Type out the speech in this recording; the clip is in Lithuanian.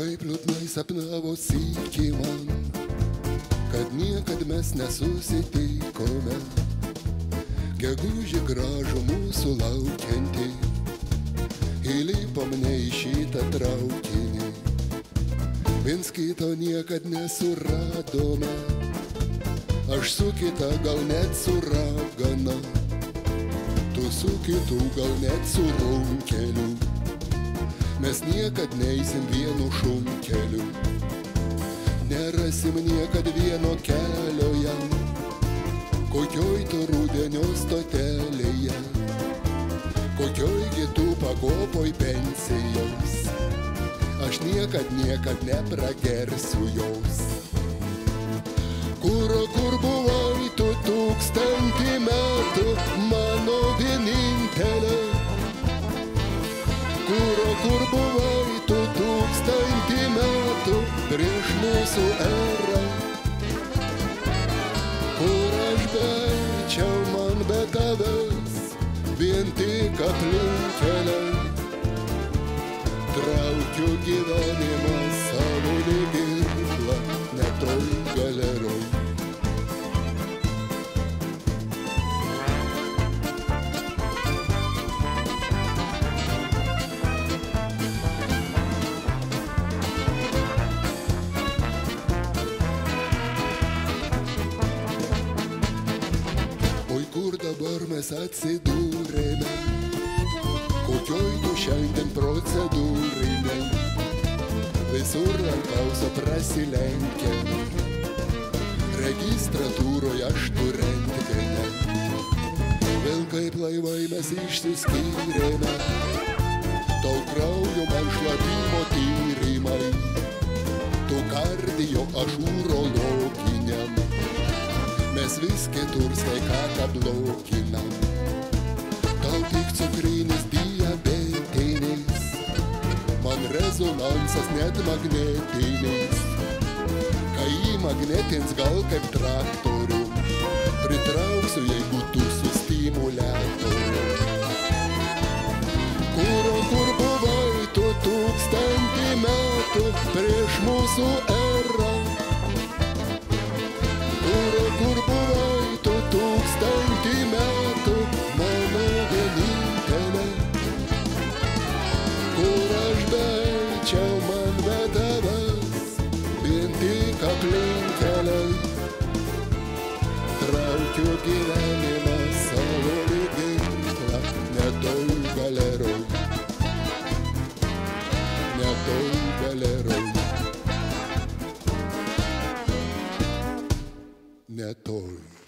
kaip liūdnai sapnavo sykį man, kad niekad mes nesusitikome. Gegužį gražų mūsų laukiantį. Viens kito niekad nesuradome, aš su kita gal net su ragana, tu su kitu gal net su runkeliu. Mes niekad neįsim vienu šunkeliu, nerasim niekad vieno kelio jam, kokioj to rudenio stotelėje, kokioj kitų pakopoj pensijos. Aš niekad, niekad nepragersiu jos. Kur, kur buvai tu tūkstantį metų, mano vienintelė? Kur, kur buvai tu tūkstantį metų prieš mūsų erą? Kur aš beičiau man be tavęs, vien tik aplinkeliai. Traukiu gyvenimą savo lygiklą, netoj galeroj. Oi kur dabar mes atsidūrėme, kokioj tu šiandien procedūrinė, visur lankausia prasilenkia, registratūroje aš tu rentgene, vėl kaip laivai mes išsiskyrėme, tau kraujo man šlapimo tyrimai, tu kardijo aš urologiniam mes vis kitur sveikatą bloginam. Rezonansas net magnetinis. Kai jį magnetins gal kaip traktorių, pritrauksiu, jeigu tu su stimuliatoriu. Kur, kur buvai tu tūkstantį metų prieš mūsų erą? Beičiau man be tavęs, vien tik aplinkeliai. Traukiu gyvenimą savo lyginklą, netoj galeroj. Netoj galeroj. Netoj.